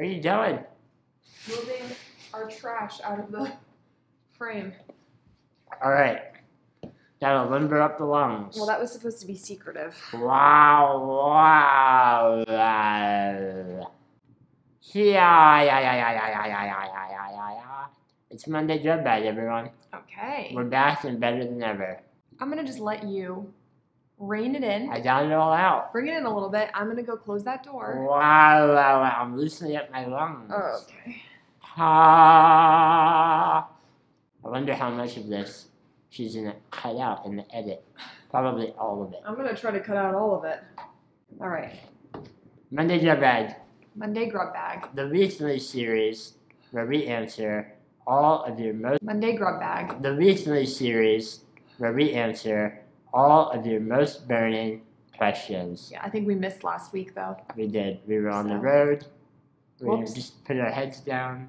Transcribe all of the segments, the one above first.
Where are you going? Moving our trash out of the frame. All right. Gotta limber up the lungs. Well, that was supposed to be secretive. Wow, wow, wow. Yeah, yeah, yeah, yeah, yeah, yeah, yeah, yeah, yeah, yeah. It's Monday Job Bag, everyone. Okay. We're back and better than ever. I'm gonna just let you rein it in. I got it all out. Bring it in a little bit. I'm gonna go close that door. Wow, wow, wow. I'm loosening up my lungs. Oh, okay. Ah. I wonder how much of this she's gonna cut out in the edit. Probably all of it. I'm gonna try to cut out all of it. All right. Monday Job Bag, Monday grub bag. the recently series where we answer all of your most Monday grub bag. the recently series where we answer all of your most burning questions. Yeah, I think we missed last week though. We did. We were on the road. We Whoops. just put our heads down,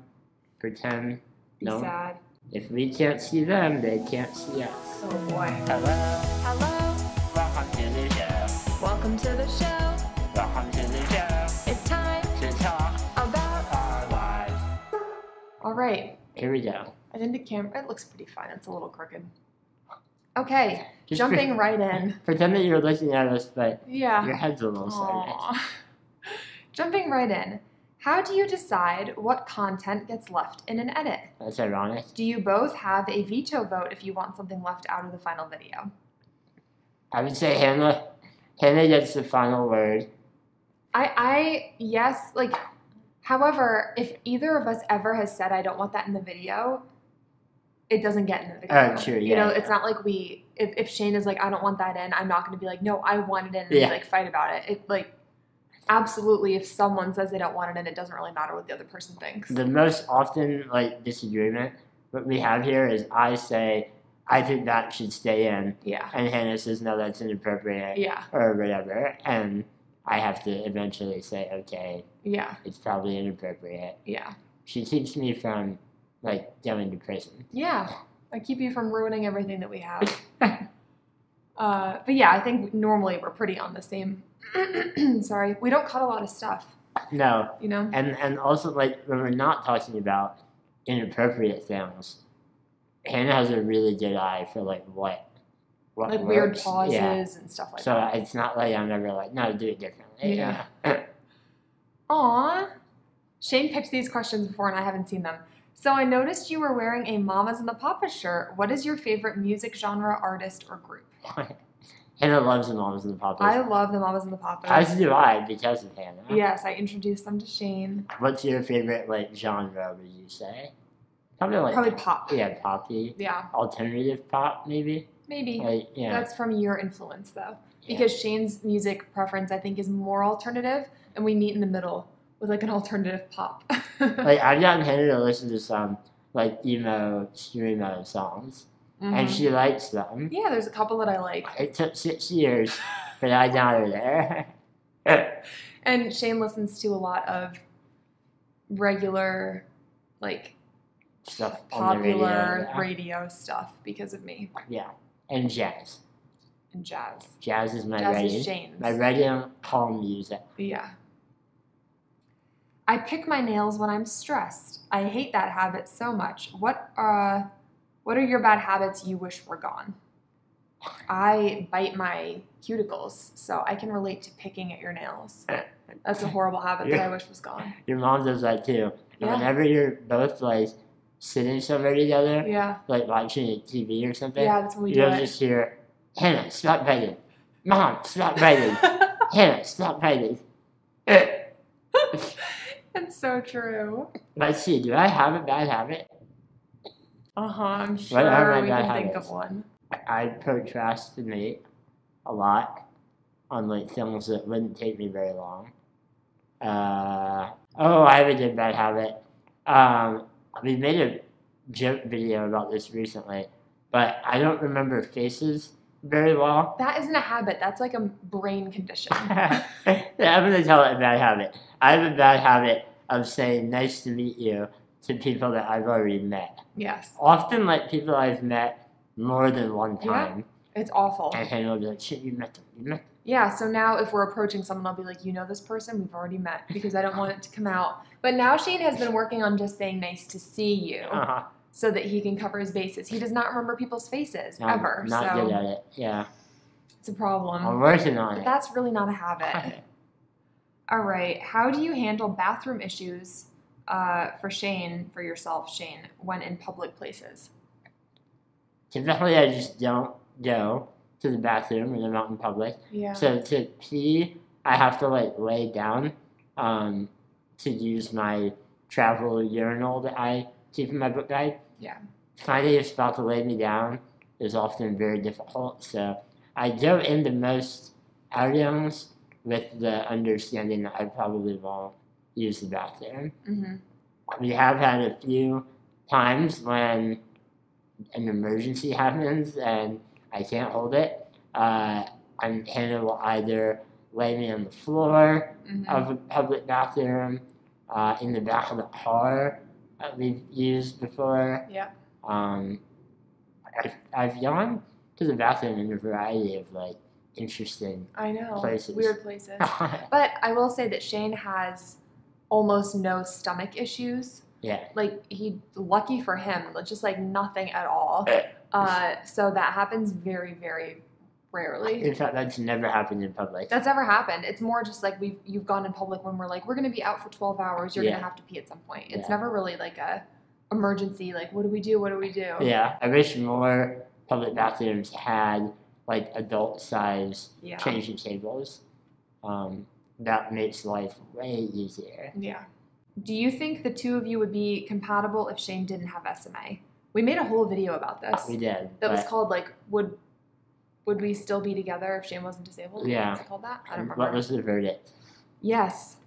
pretend Be No. sad. if we can't see them, they can't see us. Oh boy. Hello, Hello. welcome to the show. Welcome to the show. Welcome to the show It's time to talk about. our lives. All right. Here we go. I think the camera. It looks pretty fine. It's a little crooked. Okay. Just Jumping pre- right in. pretend that you're looking at us, but Yeah. your head's a little sideways. Jumping right in. How do you decide what content gets left in an edit? That's ironic. Do you both have a veto vote if you want something left out of the final video? I would say Hannah. Hannah gets the final word. I, I, yes, like, however, if either of us ever has said, I don't want that in the video, it doesn't get in the uh, video. Oh, true, You know, yeah. it's not like we, if, if Shane is like, I don't want that in, I'm not going to be like, no, I want it in, and Yeah. like fight about it. It, like, absolutely, if someone says they don't want it in, it doesn't really matter what the other person thinks. The most often like disagreement what we have here is I say I think that should stay in, yeah. and Hannah says no, that's inappropriate Yeah. or whatever, and I have to eventually say okay, Yeah. it's probably inappropriate. Yeah. She keeps me from like going to prison. Yeah. I keep you from ruining everything that we have. Uh, but yeah, I think normally we're pretty on the same. Sorry, we don't cut a lot of stuff, No, you know. and and also like when we're not talking about inappropriate things, Hannah has a really good eye for like what what Like weird pauses Yeah. and stuff like So that. So it's not like I'm ever like no, do it differently. Yeah. Aw. Shane picked these questions before and I haven't seen them. So I noticed you were wearing a Mamas and the Papas shirt. What is your favorite music genre, artist, or group? Hannah loves the mamas and the papas. I love the Mamas and the Papas. As do I because of Hannah. Yes, I introduced them to Shane. What's your favorite like genre? Would you say? Probably like Probably pop. yeah, poppy, Yeah, alternative pop maybe. maybe. Like yeah, That's from your influence, though. yeah. Because Shane's music preference, I think, is more alternative, and we meet in the middle with like an alternative pop. like I've gotten Hannah to listen to some like emo screamo songs, and Mhm. she likes them. yeah, there's a couple that I like. It took six years, but I got her there. And Shane listens to a lot of regular, like Stuff on the radio. popular yeah. radio stuff because of me Yeah, and jazz. and jazz. Jazz is my Jazz radio. is Shane's. My radio calm music. Yeah. I pick my nails when I'm stressed. I hate that habit so much. What uh what are your bad habits you wish were gone? I bite my cuticles, so I can relate to picking at your nails. That's a horrible habit that I wish was gone. Your mom does that too. Yeah. whenever you're both like sitting somewhere together, Yeah. like watching TV or something, Yeah, that's when we do you'll it. just hear, Hannah, stop biting. Mom, stop biting. Hannah, stop biting. It's so true. Let's see, do I have a bad habit? Uh-huh, I'm What are sure my we bad can think of one. I procrastinate a lot on like things that wouldn't take me very long. Uh, oh, I have a good bad habit. Um, we made a joke video about this recently, but I don't remember faces very well. That isn't a habit, that's like a brain condition. yeah, I'm gonna tell it a bad habit. I have a bad habit of saying "nice to meet you" to people that I've already met. yes. Often, like people I've met more than one Yeah. time. It's awful. And will be like, shit, you met them, you met them. Yeah, so now if we're approaching someone, I'll be like, you know this person? We've already met because I don't want it to come out. But now Shane has been working on just saying nice to see you Uh-huh. So that he can cover his bases. He does not remember people's faces Not, ever. Not so good at it. Yeah. it's a problem. I'm working on But it. that's really not a habit. All right. How do you handle bathroom issues uh, for Shane, for yourself, Shane, when in public places? Typically, I just don't go to the bathroom when I'm out in public. Yeah. So to pee, I have to like lay down um, to use my travel urinal that I keep in my book bag. Yeah. Finding a spot to lay me down is often very difficult. So I go into most outings with the understanding that I probably won't use the bathroom. hmm We have had a few times when an emergency happens and I can't hold it. Uh, and Hannah will either lay me on the floor hmm of a public bathroom, uh, in the back of the car we've used before. Yeah. Um, I've, I've gone to the bathroom in a variety of like interesting. I know. Places. Weird places. But I will say that Shane has almost no stomach issues. yeah. Like he, lucky for him, just like nothing at all. Uh, so that happens very, very rarely. In fact, that's never happened in public. That's never happened. It's more just like we've you've gone in public when we're like we're gonna be out for twelve hours. You're Yeah. gonna have to pee at some point. It's Yeah. never really like a emergency. Like what do we do? What do we do? Yeah, I wish more public bathrooms had like adult size Yeah. changing tables. Um, that makes life way easier. Yeah. Do you think the two of you would be compatible if Shane didn't have SMA? We made a whole video about this. We did. that was called like would would we still be together if Shane wasn't disabled? Yeah. Was it called that? I don't what remember. was the verdict? yes.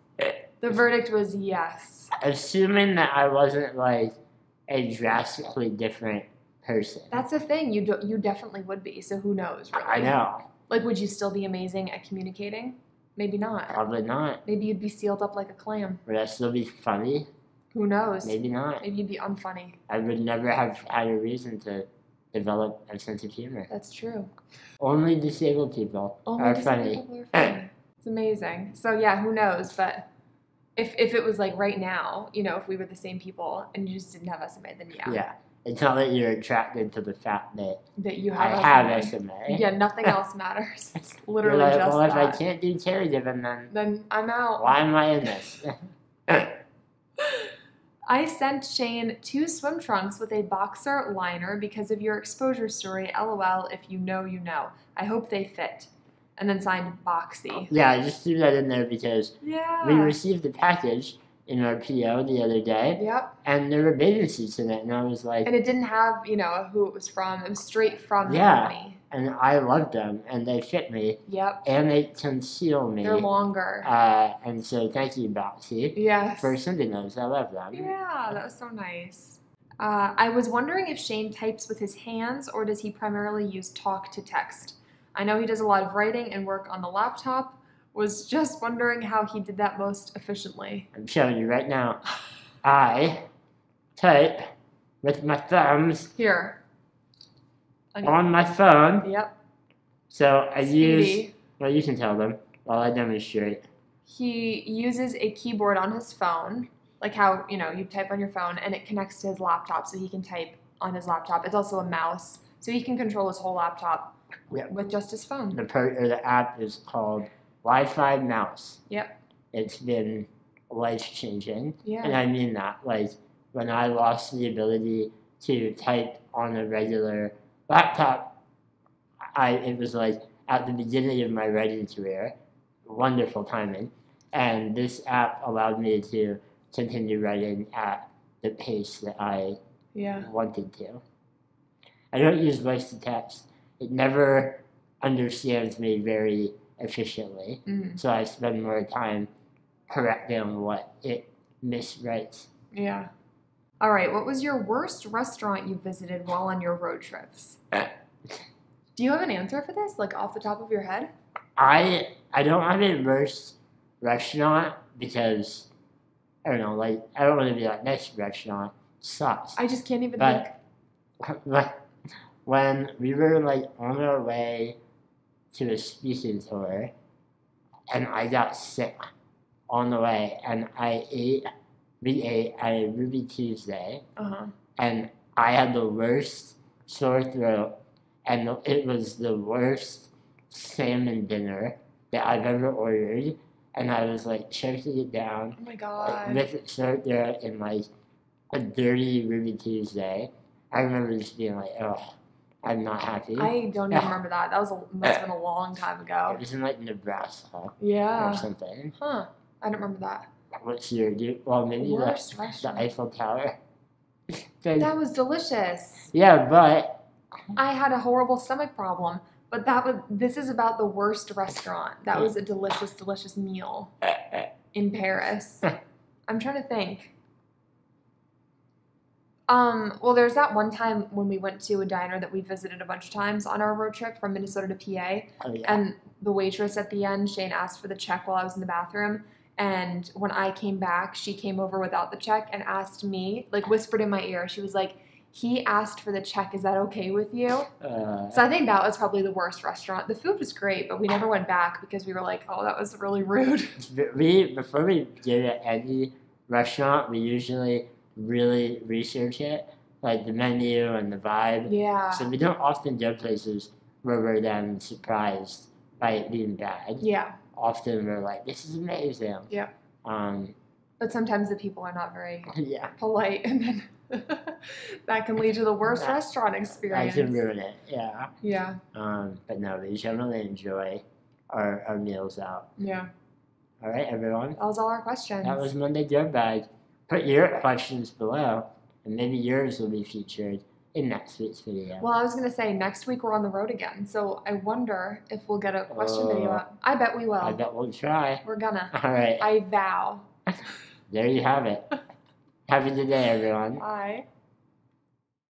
The verdict was yes. Assuming that I wasn't like a drastically different person. That's the thing. You do, you definitely would be. So who knows? Really? I know. Like, would you still be amazing at communicating? Maybe not. Probably not. Maybe you'd be sealed up like a clam. Would I still be funny? Who knows? Maybe not. Maybe you'd be unfunny. I would never have had a reason to develop a sense of humor. That's true. Only disabled people Only are disabled funny. people are funny. It's amazing. So yeah, who knows? But if if it was like right now, you know, if we were the same people and you just didn't have SMA, then yeah, Yeah. It's not that you're attracted to the fact that that you I have have SMA. SMA. Yeah, nothing else matters. It's literally like, just well, if I can't do caregiving, then Then I'm out. why am I in this? I sent Shane two swim trunks with a boxer liner because of your exposure story. LOL. If you know, you know. I hope they fit. And then signed Boxy. yeah, I just threw that in there because Yeah. we received the package in our PO the other day, Yep. and there were bathing suits in it, and I was like, And it didn't have, you know, who it was from. It was straight from the Yeah. company. And I love them, and they fit me, Yep. and they conceal me. They're longer. Uh, and so thank you, Boxy, yes. for sending those. I love them. Yeah, that was so nice. Uh, I was wondering if Shane types with his hands or does he primarily use talk to text? I know he does a lot of writing and work on the laptop. Was just wondering how he did that most efficiently. I'm showing you right now. I type with my thumbs Here. On on my phone. Yep. So I use. Well, you can tell them while I demonstrate. He uses a keyboard on his phone, like how you know you type on your phone, and it connects to his laptop, so he can type on his laptop. It's also a mouse, so he can control his whole laptop Yep. with just his phone. The per- or the app is called Wi-Fi Mouse. Yep. It's been life changing, Yeah. and I mean that. Like when I lost the ability to type on a regular laptop, I it was like at the beginning of my writing career, wonderful timing, and this app allowed me to continue writing at the pace that I Yeah. wanted to. I don't use voice to text. It never understands me very efficiently, Mm, so I spend more time correcting what it miswrites. yeah. All right. What was your worst restaurant you visited while on your road trips? Eh. Do you have an answer for this, like off the top of your head? I I don't have a worst restaurant because I don't know, like I don't want to be like this restaurant sucks. I just can't even think. But like when we were like on our way to a speaking tour, and I got sick on the way, and I ate. We ate at a Ruby Tuesday, Uh huh. and I had the worst sore throat, and it was the worst salmon dinner that I've ever ordered. And I was like choking it down Oh my god! like, with it sore throat in like a dirty Ruby Tuesday. I remember just being like, oh, I'm not happy. I don't even remember that. That was a, must have been a long time ago. it was in like Nebraska Yeah. or something. Huh. I don't remember that. What's your do? Well, maybe the, Worst the restaurant. Eiffel Tower. That was delicious. yeah, but I had a horrible stomach problem, but that was this is about the worst restaurant. That was a delicious, delicious meal in Paris. I'm trying to think. Um, well, there's that one time when we went to a diner that we visited a bunch of times on our road trip from Minnesota to PA, oh, yeah. and the waitress at the end, Shane asked for the check while I was in the bathroom. And when I came back, she came over without the check and asked me, like whispered in my ear, she was like, he asked for the check. Is that okay with you? uh, So I think that was probably the worst restaurant. The food was great, but we never went back because we were like, oh, that was really rude. we before we get at any restaurant, we usually really research it, like the menu and the vibe. Yeah. So we don't often go places where we're then surprised by it being bad. Yeah. Often we're like, this is amazing. Yeah. Um, But sometimes the people are not very yeah, polite, and then that can lead to the worst That- restaurant I experience. can ruin it. Yeah. Yeah. Um, but no, we generally enjoy our, our meals out. Yeah. All right, everyone. That was all our questions. That was Monday Dirt Bag. Put your questions below, and maybe yours will be featured in next week's video. well, I was gonna say next week we're on the road again, so I wonder if we'll get a question video Uh, up. I bet we will. I bet we'll try. We're gonna. All right, I vow. there you have it. Have a good day, everyone. Bye.